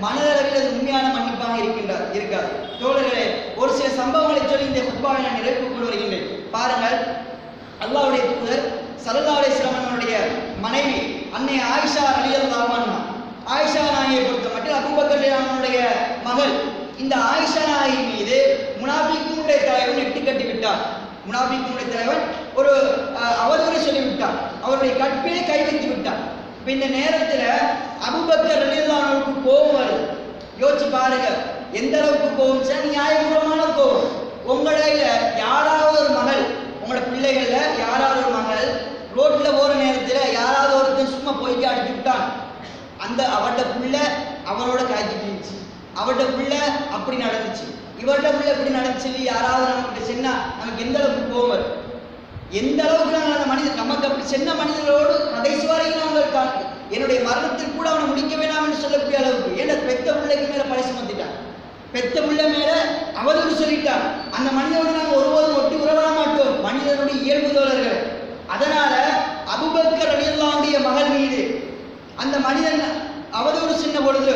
மனதளவில் அது உண்மையான மன்னிப்பாக இருக்கின்றார் இருக்காது. தோழர்களே ஒரு சில சம்பவங்களை சொல்லி இந்த குப்பாவை நான் நிறைவு கொண்டு வருகின்றேன். பாருங்கள். அல்லாவுடைய தூதர் சரதாவுடைய சிரமனுடைய மனைவி அன்னை ஆயிஷா ரலியல்லாஹு ராமன் ஆயிஷா நாயை பொறுத்த மட்டும் அபூபக்கர் அவனுடைய மகள். இந்த ஆயிஷா நாயின் மீது முனாபிக்குடைய தலைவன் எட்டு கட்டி விட்டார் தலைவன் ஒரு அவதூறு சொல்லிவிட்டான். அவருடைய கற்பிலே கை வைத்து விட்டான் இப்போ இந்த நேரத்தில் அபுபக்கர் ரலியல்லாஹு கோபம் வருது. யோசிச்சு பாருங்க எந்த அளவுக்கு கோபம்? சார் நியாயபூர்வமான கோபம். உங்களையில யாராவது ஒரு மகள் உங்களோட பிள்ளைகள்ல யாராவது ஒரு மகள் ரோட்ல போற நேரத்தில் யாராவது ஒருத்தன் சும்மா போய்க்கு அடிச்சு விட்டான். அந்த அவட்ட புள்ள அவரோட காய்ச்சிட்டு இருந்துச்சு. அவட்ட புள்ள அப்படி நடந்துச்சு. இவர்கிட்ட எப்படி இப்படி நடந்துச்சு யாராவது நமக்கு சென்னா நமக்கு எந்த அளவுக்கு கோபம் வரும்? எந்த அளவுக்கு நாங்கள் அந்த மனிதன் நமக்கு அப்படி சென்ன மனிதர்களோடு கடைசி வரைக்கும் நாங்கள் இருக்காங்க என்னுடைய மரணத்தில் கூட அவனை முடிக்க வேண்டாம் என்று சொல்லக்கூடிய அளவுக்கு ஏன்னா பெத்த பிள்ளைக்கு மேலே பழி சுமத்திட்டான் பெத்த பிள்ளை மேலே அவதூறு சொல்லிட்டான் அந்த மனிதனோடு நாங்கள் ஒருபோதும் ஒட்டி உறவர மாட்டோம். மனிதனுடைய இயல்பு தோழர்கள் அதனால அபுபக்கர் ரலியல்லாஹுடைய மகள் மீது அந்த மனிதன் அவதூறு சின்ன பொழுது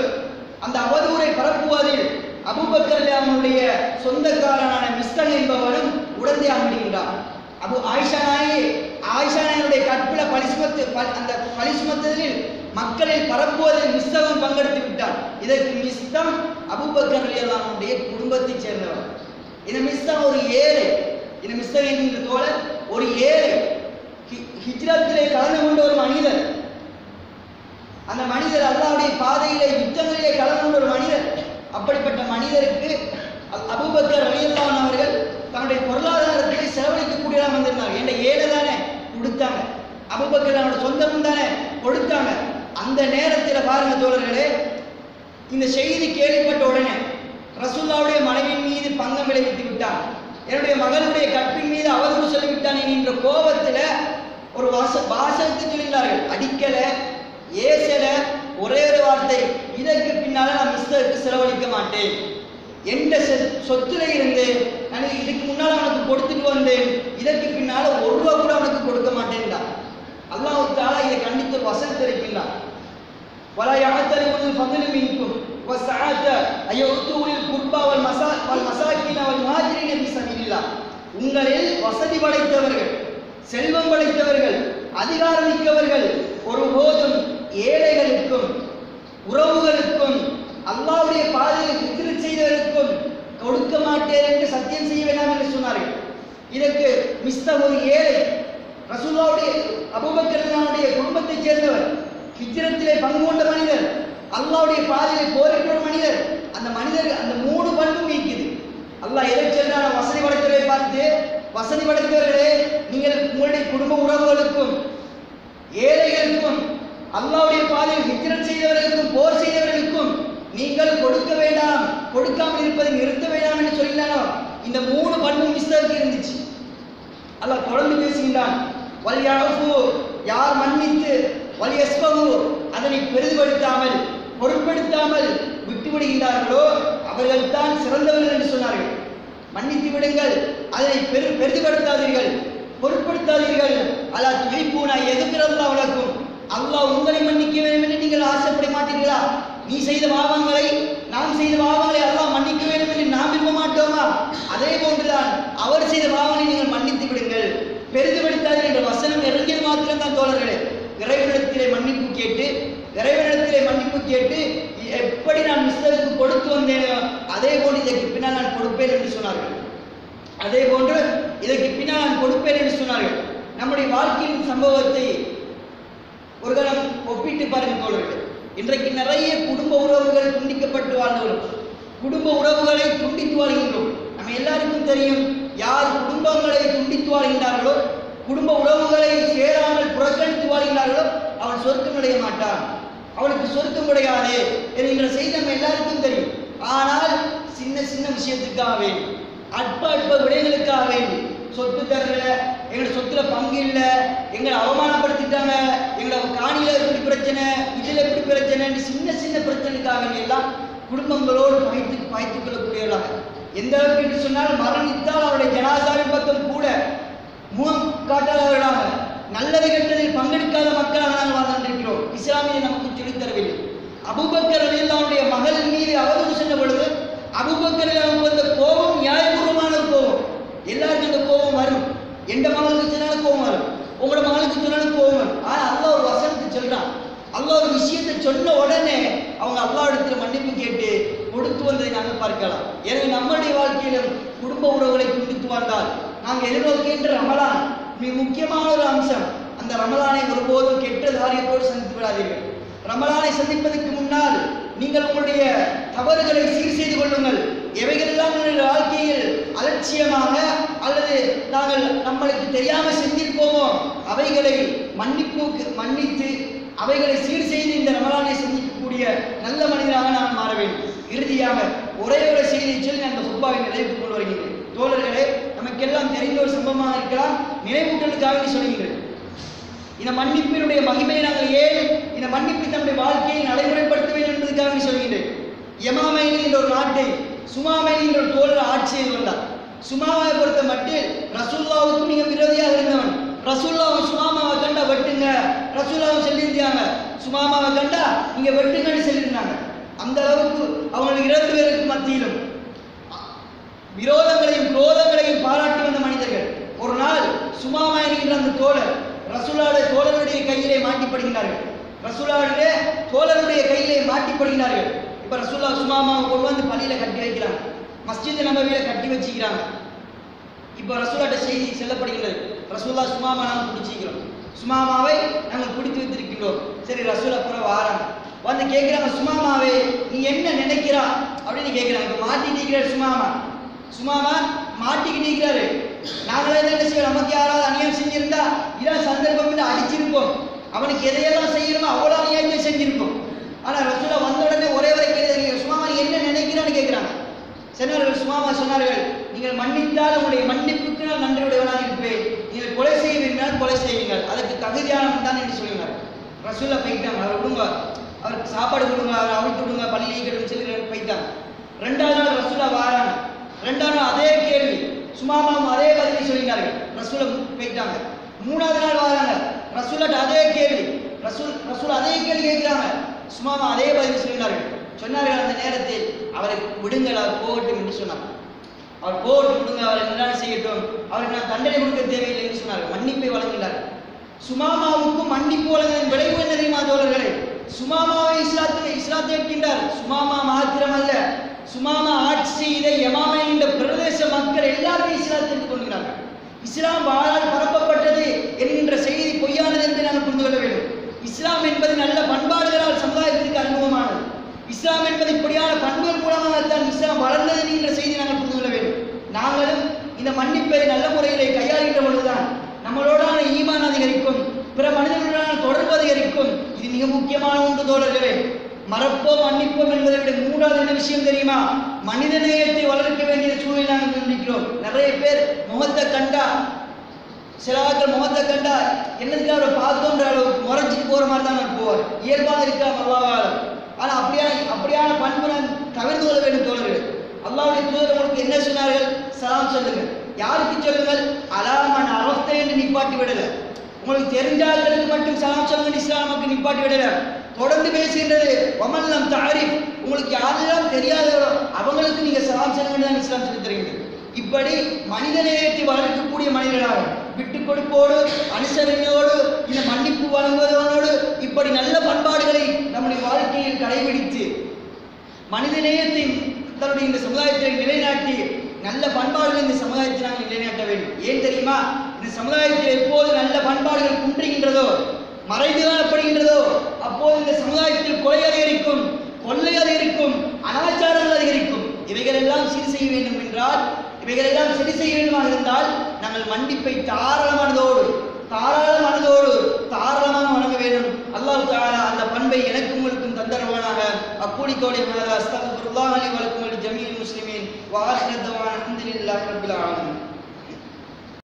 அந்த அவதூரை பரப்புவதில் அபூபக்கர் அவனுடைய சொந்தக்காரனான மிஸ்தன் என்பவரும் உடந்தையாக விடுகின்றார் அபு ஆயிஷா நாயே ஆயிஷா நாயனுடைய கற்பில பலிசுமத்து ப- அந்த பலிசுமத்ததில் மக்களில் பரப்புவதில் மிஸ்தகம் பங்கெடுத்து விட்டார். இதற்கு மிஸ்தம் அபுபக்கர் அவனுடைய குடும்பத்தைச் சேர்ந்தவர். இந்த மிஸ்தம் ஒரு ஏழை. இந்த மிஸ்தம் என்கின்ற தோழர் ஒரு ஏழை. ஹிஜ்ரத்திலே கலந்து கொண்ட ஒரு மனிதர். அந்த மனிதர் அல்லாவுடைய பாதையிலே யுத்தங்களிலே கலந்து கொண்ட ஒரு மனிதர். அப்படிப்பட்ட மனிதருக்கு அபுபக்கர் அபூபக்கர் அவர்கள் தன்னுடைய பொருளாதாரத்தை செலவழிக்கக்கூடியதாக வந்திருந்தாங்க என்ற ஏழை தானே கொடுத்தாங்க. அபுபக்கர் அவனோட சொந்தமும் தானே கொடுத்தாங்க. அந்த நேரத்தில் பாருங்க தோழர்களே இந்த செய்தி கேள்விப்பட்ட உடனே ரசுல்லாவுடைய மனைவியின் மீது பங்கம் விளைவித்து விட்டான் என்னுடைய மகனுடைய கற்பின் மீது அவதூறு சொல்லிவிட்டான் என்ற கோபத்தில் ஒரு வாச வாசகத்தை சொல்கிறார்கள் அடிக்கலை ஏசலை ஒரே ஒரு வார்த்தை இதற்கு பின்னால நான் மிஸ்டருக்கு செலவழிக்க மாட்டேன் எந்த சொ- சொத்துல இருந்து நான் இதுக்கு முன்னால அவனுக்கு கொடுத்துட்டு வந்தேன் இதற்கு பின்னால ஒரு ரூபா கூட அவனுக்கு கொடுக்க மாட்டேன்டா அல்லாஹ் தாலா இதை கண்டித்து வசனத்தை இருக்கின்றான் ولا يعتل أولي الفضل منكم والسعة أن يؤتوا أولي القربى والمسا- والمساكين والمهاجرين في سبيل الله உங்களில் வசதி படைத்தவர்கள் செல்வம் படைத்தவர்கள் அதிகாரம் மிக்கவர்கள் ஒருபோதும் ஏழைகளுக்கும் உறவுகளுக்கும் அல்லாவுடைய பாதையில் விக்கிரி செய்தவருக்கும் கொடுக்க மாட்டேன் என்று சத்தியம் செய்ய வேண்டாம் என்று சொன்னார்கள். இதற்கு மிஸ்த ஒரு ஏழை ரசூலுல்லாவுடைய அபூபக்கருடைய குடும்பத்தைச் சேர்ந்தவர் ஹிஜ்ரத்திலே பங்கு கொண்ட மனிதர் அல்லாவுடைய பாதையை போரிட்ட மனிதர் அந்த மனிதர் அந்த மூணு பண்பும் இருக்குது அல்லாஹ் எதை வசதி படைத்தவரை பார்த்து வசதி படைத்தவர்களே நீங்கள் உங்களுடைய குடும்ப உறவுகளுக்கும் ஏழைகளுக்கும் அல்லாவுடைய பாதையில் ஹிஜ்ரத் செய்தவர்களுக்கும் போர் செய்தவர்களுக்கும் நீங்கள் கொடுக்க வேண்டாம். கொடுக்காமல் இருப்பதை நிறுத்த வேண்டாம் என்று சொல்லினாலும் இந்த மூணு பண்பும் மிஸ்தருக்கு இருந்துச்சு. அல்லாஹ் தொடர்ந்து பேசுகின்றான். வலியாஃபு யார் மன்னித்து வலியஸ்பகு அதனை பெரிதுபடுத்தாமல் பொருட்படுத்தாமல் விட்டு விடுகின்றார்களோ அவர்கள் தான் சிறந்தவர்கள் என்று சொன்னார்கள். மன்னித்து விடுங்கள் அதனை பெரு பெரிதுபடுத்தாதீர்கள் பொருட்படுத்தாதீர்கள். அல்லா துகைப்பூனா எதுக்கிறதா வளர்க்கும் அல்லாஹ் உங்களை மன்னிக்க வேண்டும் என்று நீங்கள் ஆசைப்பட மாட்டீர்களா? நீ செய்த பாவங்களை நாம் செய்த பாவங்களை அல்லாஹ் மன்னிக்க வேண்டும் என்று நாம் விரும்ப மாட்டோமா? அதே போன்றுதான் அவர் செய்த பாவங்களை நீங்கள் மன்னித்து விடுங்கள். பெரிதுபடுத்தாதீர்கள் என்ற வசனம் இறங்கியது மாத்திரம் தான் தோழர்களே. இறைவனிடத்திலே மன்னிப்பு கேட்டு இறைவனிடத்திலே மன்னிப்பு கேட்டு எப்படி நான் மிஸ்டருக்கு கொடுத்து வந்தேனோ அதே போன்று இதற்கு பின்னால் நான் கொடுப்பேன் என்று சொன்னார்கள். அதே போன்று இதற்கு பின்னால் நான் கொடுப்பேன் என்று சொன்னார்கள். நம்முடைய வாழ்க்கையின் சம்பவத்தை ஒரு கணம் ஒப்பிட்டு பாருங்க தோழர்கள். இன்றைக்கு நிறைய குடும்ப உறவுகள் துண்டிக்கப்பட்டு வாழ்ந்தவர்கள். குடும்ப உறவுகளை துண்டித்து வாழ்கின்றோம். நம்ம எல்லாருக்கும் தெரியும் யார் குடும்பங்களை துண்டித்து வாழ்கின்றார்களோ குடும்ப உறவுகளை சேராமல் புறக்கணித்து வாழ்கின்றார்களோ அவன் சொர்க்கம் அடைய மாட்டான். அவனுக்கு சொர்க்கம் கிடையாது என்கின்ற செய்தி நம்ம எல்லாருக்கும் தெரியும். ஆனால் சின்ன சின்ன விஷயத்துக்காக வேண்டி அற்ப அற்ப விடைகளுக்காக வேண்டி சொத்து தரல எங்களோட சொத்துல பங்கு இல்லை. எங்களை அவமானப்படுத்திட்டாங்க. எங்களை காணியில எப்படி பிரச்சனை இதுல எப்படி பிரச்சனை சின்ன சின்ன பிரச்சனைக்காக எல்லாம் குடும்பங்களோடு பயத்து பயத்துக் கொள்ளக்கூடியவர்களாக. எந்த அளவுக்கு என்று சொன்னால் மரணித்தால் அவருடைய ஜனாசாவின் பக்கம் கூட முகம் காட்டாதவர்களாக நல்லது கெட்டதில் பங்கெடுக்காத மக்களாக நாங்கள் வாழ்ந்திருக்கிறோம். இஸ்லாமியை நமக்கு சொல்லித் தரவில்லை. அபூபக்கர் அலில்லாவுடைய மகள் மீது அவதூறு சென்ற பொழுது அபுபக்கரில் அவங்க வந்த கோபம் நியாயபூர்வமான கோபம். எல்லாருக்கும் அந்த கோபம் வரும். எந்த மகளுக்கு சொன்னாலும் கோவம் வரும் உங்களோட மகளுக்கு சொன்னாலும் கோபம் வரும் அல்லா ஒரு வசனத்தை சொல்கிறான் அல்லா ஒரு விஷயத்தை சொன்ன உடனே அவங்க அல்லா இடத்துல மன்னிப்பு கேட்டு கொடுத்து வந்ததை நாங்கள் பார்க்கலாம். எனவே நம்முடைய வாழ்க்கையிலும் குடும்ப உறவுகளை துண்டித்து வந்தால் நாங்கள் எதிர்நோக்கின்ற ரமலான் மிக முக்கியமான ஒரு அம்சம். அந்த ரமலானை ஒருபோதும் கெட்ட தாரியத்தோடு சந்தித்து விடாதீர்கள். ரமலானை சந்திப்பதற்கு முன்னால் நீங்கள் உங்களுடைய தவறுகளை சீர் செய்து கொள்ளுங்கள். எவைகளெல்லாம் உங்களுடைய வாழ்க்கையில் அலட்சியமாக அல்லது நாங்கள் நம்மளுக்கு தெரியாமல் செஞ்சிருப்போமோ அவைகளை மன்னிப்பு மன்னித்து அவைகளை சீர் செய்து இந்த ரமலானை சந்திக்கக்கூடிய நல்ல மனிதராக நான் மாற வேண்டும். இறுதியாக ஒரே ஒரு செய்தியை சொல்லி நான் இந்த ஹுப்பாவை நிறைவேற்றிக் கொண்டு வருகிறேன் தோழர்களே நமக்கெல்லாம் தெரிந்த ஒரு சம்பவமாக இருக்கலாம். நினைவூட்டலுக்காக சொல்லுகிறேன் இந்த மன்னிப்பினுடைய மகிமையை நாங்கள் ஏன் இந்த மன்னிப்பு தன்னுடைய வாழ்க்கையை நடைமுறைப்படுத்த வேண்டும் என்பதற்காக சொல்கிறேன் யமாமைனி என்ற ஒரு நாட்டை சுமாமைனி என்ற ஒரு தோழர் ஆட்சியை வந்தார் சுமாவை பொறுத்த மட்டில் ரசூல்லாவுக்கு மிக விரோதியாக இருந்தவன். ரசூல்லாவும் சுமாமாவை கண்டா வெட்டுங்க. ரசூல்லாவும் சொல்லியிருந்தாங்க சுமாமாவை கண்டா நீங்க வெட்டுங்கன்னு சொல்லியிருந்தாங்க அந்த அளவுக்கு அவங்களுக்கு இரண்டு பேருக்கு மத்தியிலும் விரோதங்களையும் குரோதங்களையும் பாராட்டி வந்த மனிதர்கள். ஒரு நாள் சுமாமா என்கின்ற அந்த தோழர் ரசூலாவுடைய தோழருடைய கையிலே மாட்டிப்படுகிறார்கள் ரசூலாவுடைய தோழருடைய கையிலே மாட்டிப்படுகிறார்கள் இப்ப ரசூலா சுமாமாவை கொண்டு வந்து பள்ளியில மஸ்ஜித் நபவியில் கட்டி வச்சுக்கிறாங்க. இப்போ ரசூலாட்ட செய்தி செல்லப்படுகின்றது. ரசூல்லா சுமாமா நாங்கள் பிடிச்சிக்கிறோம். சுமாமாவை நாங்கள் பிடித்து வைத்திருக்கின்றோம். சரி ரசூலா புற வாராங்க. வந்து கேட்குறாங்க சுமாமாவே நீ என்ன நினைக்கிறா? அப்படின்னு கேட்குறாங்க இப்போ மாட்டிட்டு சுமாமா. சுமாமா மாட்டிக்கிட்டு இருக்கிறாரு. நாங்களே என்ன செய்வோம் நமக்கு யாராவது அநியாயம் செஞ்சிருந்தா இதான் சந்தர்ப்பம் அடிச்சிருப்போம். அவனுக்கு எதையெல்லாம் செய்யணுமோ அவ்வளோ அநியாயத்தை செஞ்சிருப்போம். ஆனால் ரசூலா வந்த உடனே ஒரே வரை கேட்குறீங்க சுமாமா என்ன நினைக்கிறான்னு? கேட்குறாங்க சொன்னார்கள் சுமாமா சொன்னார்கள் நீங்கள் மன்னித்தால் உங்களுடைய மன்னிப்புக்கு நான் நன்றியுடையவனாக இருப்பேன். நீங்கள் கொலை செய்ய விரும்பினால் கொலை செய்யுங்கள். அதற்கு தகுதியானவன் தான் என்று சொல்லுங்கள் ரசூல்லா போயிட்டாங்க அவர் விடுங்க அவருக்கு சாப்பாடு கொடுங்க. அவர் அவிழ்த்து விடுங்க பள்ளி கட்டும் சொல்லி போயிட்டாங்க. ரெண்டாவது நாள் ரசூலா வாராங்க. ரெண்டாவது நாள் அதே கேள்வி. சுமாமாவும் அதே பதிலை சொல்லினார்கள். ரசூலா போயிட்டாங்க. மூணாவது நாள் வராங்க. ரசூலாட்ட அதே கேள்வி. ரசூல் ரசூல் அதே கேள்வி கேட்கிறாங்க. சுமாமா அதே பதில் சொல்லினார்கள். சொன்னார்கள் அந்த நேரத்தில் அவரை விடுங்கள் அவர் போகட்டும் என்று சொன்னார். அவர் போகட்டும் விடுங்க அவர் என்ன செய்யட்டும். அவருக்கு நான் தண்டனை கொடுக்க தேவையில்லை என்று சொன்னார்கள். மன்னிப்பை வழங்கினார் சுமாமாவுக்கும் மன்னிப்பு வழங்க விளைவு என்ன தெரியுமா தோழர்களே? சுமாமாவை இஸ்லாத்தை இஸ்லாத்தை ஏற்கின்றார். சுமாமா மாத்திரம் அல்ல. சுமாமா ஆட்சி செய்த யமாமை என்ற பிரதேச மக்கள் எல்லாருமே இஸ்லாத்தை கொள்கிறார்கள். இஸ்லாம் வாழால் பரப்பப்பட்டது என்கின்ற செய்தி பொய்யானது என்று நாங்கள் புரிந்து கொள்ள வேண்டும். இஸ்லாம் என்பது நல்ல பண்பாடுகளால் இஸ்லாம் என்பது இப்படியான பண்புகள் மூலமாகத்தான் இஸ்லாம் வளர்ந்தது என்ற செய்தி நாங்கள் புரிந்து கொள்ள வேண்டும். நாங்களும் இந்த மன்னிப்பை நல்ல முறையிலே கையாளுகின்ற பொழுதுதான் நம்மளோடான ஈமான் அதிகரிக்கும் பிற மனிதர்களுடனான தொடர்பு அதிகரிக்கும். இது மிக முக்கியமான ஒன்று தோழர்களே. மறப்போம் மன்னிப்போம் என்பதை விட மூன்றாவது என்ன விஷயம் தெரியுமா? மனித நேயத்தை வளர்க்க வேண்டிய சூழ்நிலை நாங்கள் கண்டிக்கிறோம் நிறைய பேர் முகத்தை கண்டா சில ஆட்கள் முகத்தை கண்டா என்னதுக்கு அவரை பார்த்தோன்ற அளவுக்கு முறைஞ்சிட்டு போற மாதிரி தான் அவர் போவார். இயல்பாக இருக்கா அல்லாவால் ஆனால் அப்படியான அப்படியான பண்பு நான் தவிர்த்து கொள்ள வேண்டும் தோழர்கள். அல்லாவுடைய தூதர் உங்களுக்கு என்ன சொன்னார்கள்? சலாம் சொல்லுங்கள். யாருக்கு சொல்லுங்கள்? அலாமன் அரஸ்தை என்று நிப்பாட்டி விடல. உங்களுக்கு தெரிஞ்சார்களுக்கு மட்டும் சலாம் சொல்லுங்கள் இஸ்லாமுக்கு நிப்பாட்டி விடல. தொடர்ந்து பேசுகின்றது ஒமல்லம் தாரிஃப் உங்களுக்கு யாரெல்லாம் தெரியாதவரோ அவங்களுக்கு நீங்கள் சலாம் சொல்லுங்கள் தான் இஸ்லாம் சொல்லி தருகின்றது. இப்படி மனிதநேயத்தை வளர்க்கக்கூடிய மனிதனாகும் விட்டு கொடுப்போடு அனுசரணையோடு இந்த மன்னிப்பு வழங்குவதோடு இப்படி நல்ல பண்பாடுகளை நம்முடைய வாழ்க்கையில் கடைபிடித்து மனித நேயத்தை தன்னுடைய இந்த சமுதாயத்தை நிலைநாட்டி நல்ல பண்பாடுகள் இந்த சமுதாயத்தை நாங்கள் நிலைநாட்ட வேண்டும். ஏன் தெரியுமா? இந்த சமுதாயத்தில் எப்போது நல்ல பண்பாடுகள் குன்றுகின்றதோ மறைந்து காணப்படுகின்றதோ அப்போது இந்த சமுதாயத்தில் கொலை அதிகரிக்கும் கொள்ளை அதிகரிக்கும் அனாச்சாரங்கள் அதிகரிக்கும் இவைகளெல்லாம் சீர் செய்ய வேண்டும் என்றால் இவைகளெல்லாம் சரி செய்ய வேண்டுமாக இருந்தால் நாங்கள் மன்னிப்பை தாராளமானதோடு தாராளமானதோடு தாராளமாக வணங்க வேண்டும். அல்லாஹ் தாரா அந்த பண்பை எனக்கும் உங்களுக்கும் தந்தருவானாக அக்கூடி கோடி மாதா அஸ்தாபுல்லாஹ் அலி வலக்கும் ஜமீல் முஸ்லிமின். வாஹிர தவான அல்ஹம்துலில்லாஹி